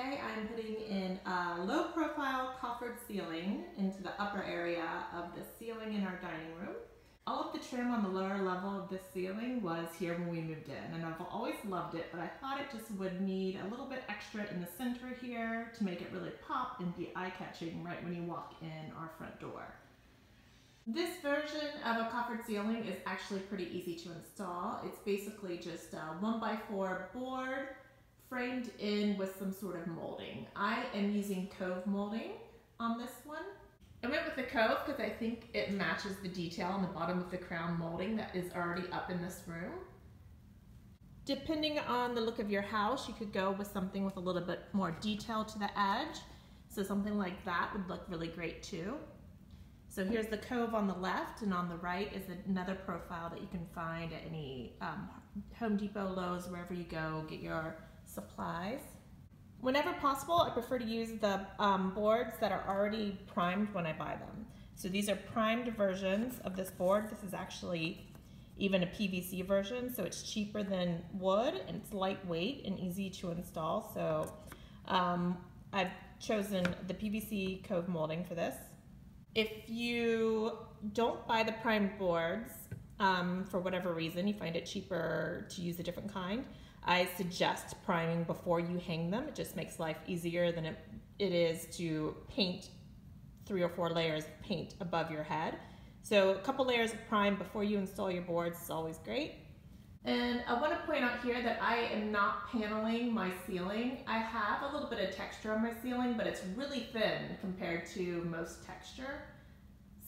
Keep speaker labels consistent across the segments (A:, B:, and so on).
A: today I'm putting in a low profile coffered ceiling into the upper area of the ceiling in our dining room. All of the trim on the lower level of this ceiling was here when we moved in and I've always loved it but I thought it just would need a little bit extra in the center here to make it really pop and be eye-catching right when you walk in our front door. This version of a coffered ceiling is actually pretty easy to install. It's basically just a one by four board framed in with some sort of molding. I am using Cove molding on this one. I went with the Cove because I think it matches the detail on the bottom of the crown molding that is already up in this room. Depending on the look of your house, you could go with something with a little bit more detail to the edge. So something like that would look really great too. So here's the cove on the left and on the right is another profile that you can find at any um, Home Depot, Lowe's, wherever you go, get your supplies. Whenever possible, I prefer to use the um, boards that are already primed when I buy them. So these are primed versions of this board. This is actually even a PVC version, so it's cheaper than wood and it's lightweight and easy to install. So um, I've chosen the PVC cove molding for this. If you don't buy the primed boards um, for whatever reason, you find it cheaper to use a different kind, I suggest priming before you hang them. It just makes life easier than it, it is to paint three or four layers of paint above your head. So a couple layers of prime before you install your boards is always great. And I want to point out here that I am not paneling my ceiling. I have a little bit of texture on my ceiling, but it's really thin compared to most texture.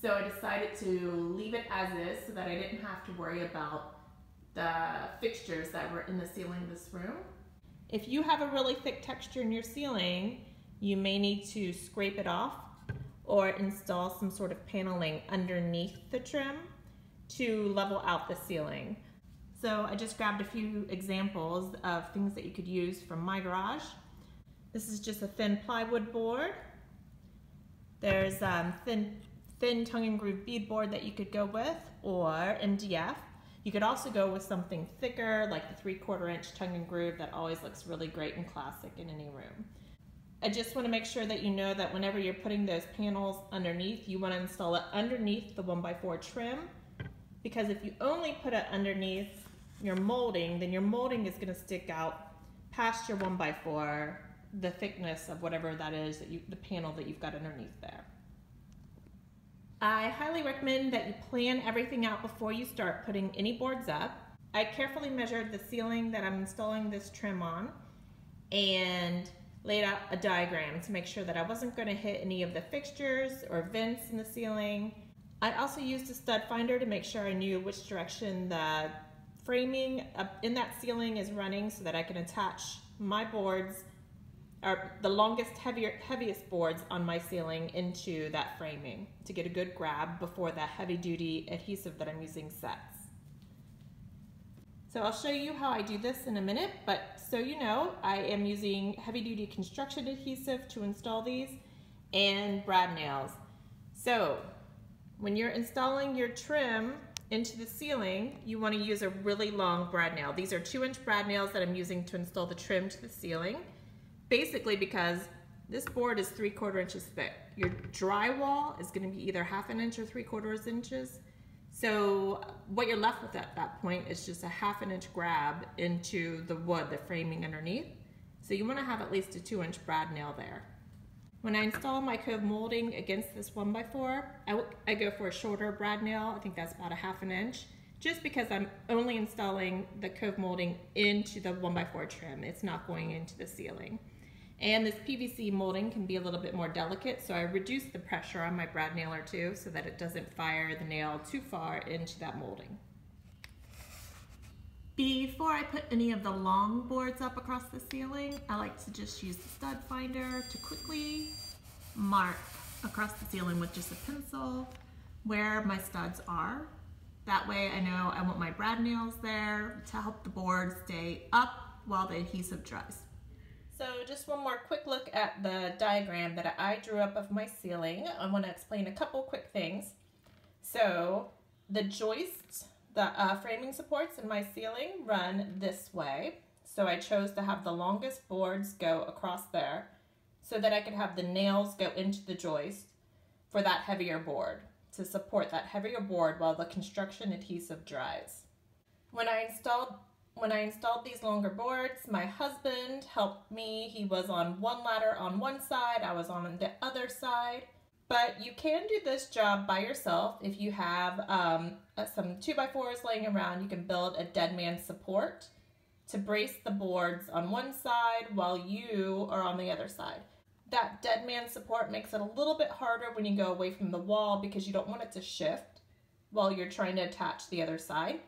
A: So I decided to leave it as is so that I didn't have to worry about the fixtures that were in the ceiling of this room. If you have a really thick texture in your ceiling, you may need to scrape it off or install some sort of paneling underneath the trim to level out the ceiling. So I just grabbed a few examples of things that you could use from my garage. This is just a thin plywood board. There's um, thin, thin tongue and groove bead board that you could go with or MDF. You could also go with something thicker, like the three quarter inch tongue and groove that always looks really great and classic in any room. I just want to make sure that you know that whenever you're putting those panels underneath, you want to install it underneath the 1x4 trim because if you only put it underneath your molding, then your molding is going to stick out past your 1x4, the thickness of whatever that is, that you, the panel that you've got underneath there. I highly recommend that you plan everything out before you start putting any boards up. I carefully measured the ceiling that I'm installing this trim on and laid out a diagram to make sure that I wasn't going to hit any of the fixtures or vents in the ceiling. I also used a stud finder to make sure I knew which direction the framing in that ceiling is running so that I can attach my boards or the longest heavier heaviest boards on my ceiling into that framing to get a good grab before that heavy duty adhesive that I'm using sets. So I'll show you how I do this in a minute, but so you know, I am using heavy duty construction adhesive to install these and brad nails. So when you're installing your trim into the ceiling, you want to use a really long brad nail. These are two inch brad nails that I'm using to install the trim to the ceiling basically because this board is three quarter inches thick. Your drywall is gonna be either half an inch or three quarters inches. So what you're left with at that point is just a half an inch grab into the wood, the framing underneath. So you wanna have at least a two inch brad nail there. When I install my cove molding against this one by four, I, I go for a shorter brad nail. I think that's about a half an inch just because I'm only installing the cove molding into the one by four trim. It's not going into the ceiling. And this PVC molding can be a little bit more delicate, so I reduce the pressure on my brad nailer too so that it doesn't fire the nail too far into that molding. Before I put any of the long boards up across the ceiling, I like to just use the stud finder to quickly mark across the ceiling with just a pencil where my studs are. That way I know I want my brad nails there to help the board stay up while the adhesive dries. So just one more quick look at the diagram that I drew up of my ceiling. I want to explain a couple quick things. So the joists, the uh, framing supports in my ceiling run this way. So I chose to have the longest boards go across there so that I could have the nails go into the joist for that heavier board to support that heavier board while the construction adhesive dries. When I installed when I installed these longer boards, my husband helped me. He was on one ladder on one side, I was on the other side. But you can do this job by yourself if you have um, some 2x4s laying around. You can build a dead man support to brace the boards on one side while you are on the other side. That dead man support makes it a little bit harder when you go away from the wall because you don't want it to shift while you're trying to attach the other side.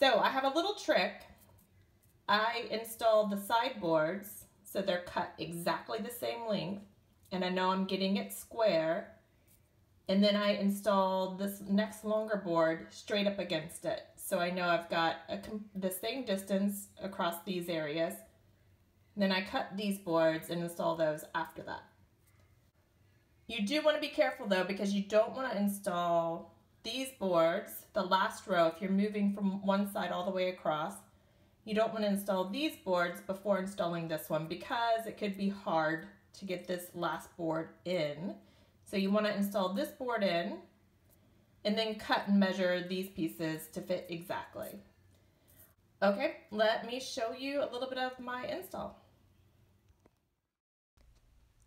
A: So I have a little trick. I installed the sideboards so they're cut exactly the same length and I know I'm getting it square. And then I installed this next longer board straight up against it. So I know I've got a, the same distance across these areas. Then I cut these boards and install those after that. You do want to be careful though because you don't want to install these boards, the last row, if you're moving from one side all the way across, you don't want to install these boards before installing this one because it could be hard to get this last board in. So you want to install this board in and then cut and measure these pieces to fit exactly. Okay, let me show you a little bit of my install.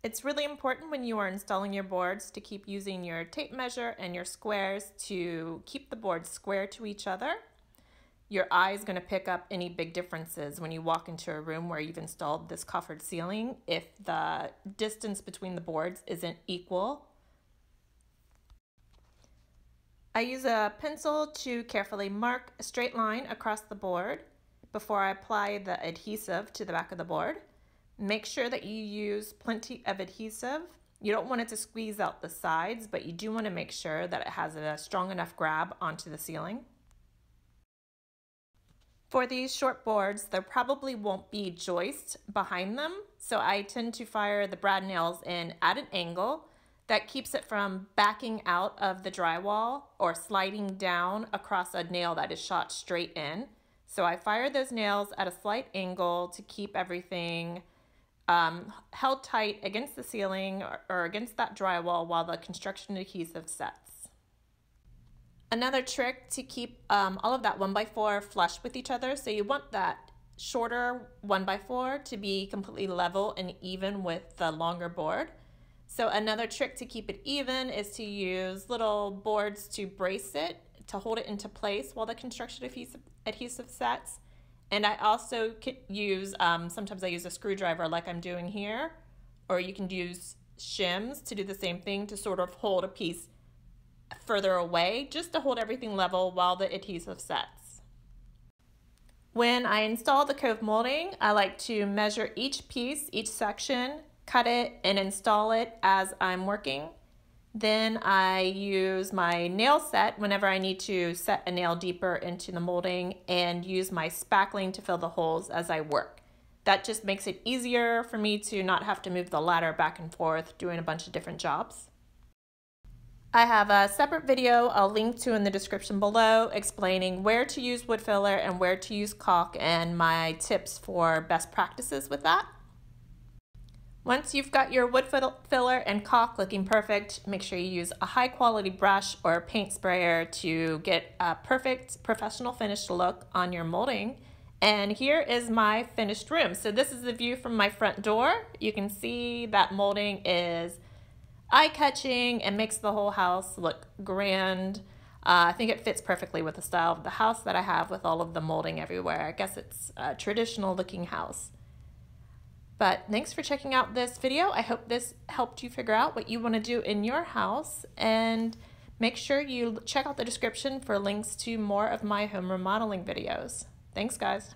A: It's really important when you are installing your boards to keep using your tape measure and your squares to keep the boards square to each other your eye is going to pick up any big differences when you walk into a room where you've installed this coffered ceiling if the distance between the boards isn't equal. I use a pencil to carefully mark a straight line across the board before I apply the adhesive to the back of the board. Make sure that you use plenty of adhesive. You don't want it to squeeze out the sides, but you do want to make sure that it has a strong enough grab onto the ceiling. For these short boards, there probably won't be joist behind them, so I tend to fire the brad nails in at an angle that keeps it from backing out of the drywall or sliding down across a nail that is shot straight in. So I fire those nails at a slight angle to keep everything um, held tight against the ceiling or, or against that drywall while the construction adhesive sets. Another trick to keep um, all of that 1x4 flush with each other. So you want that shorter 1x4 to be completely level and even with the longer board. So another trick to keep it even is to use little boards to brace it, to hold it into place while the construction adhesive, adhesive sets. And I also could use, um, sometimes I use a screwdriver like I'm doing here, or you can use shims to do the same thing to sort of hold a piece further away just to hold everything level while the adhesive sets. When I install the cove molding, I like to measure each piece, each section, cut it and install it as I'm working. Then I use my nail set whenever I need to set a nail deeper into the molding and use my spackling to fill the holes as I work. That just makes it easier for me to not have to move the ladder back and forth doing a bunch of different jobs. I have a separate video I'll link to in the description below explaining where to use wood filler and where to use caulk and my tips for best practices with that. Once you've got your wood filler and caulk looking perfect, make sure you use a high quality brush or paint sprayer to get a perfect professional finished look on your molding. And here is my finished room. So this is the view from my front door. You can see that molding is eye-catching and makes the whole house look grand. Uh, I think it fits perfectly with the style of the house that I have with all of the molding everywhere. I guess it's a traditional looking house. But thanks for checking out this video. I hope this helped you figure out what you want to do in your house and make sure you check out the description for links to more of my home remodeling videos. Thanks guys.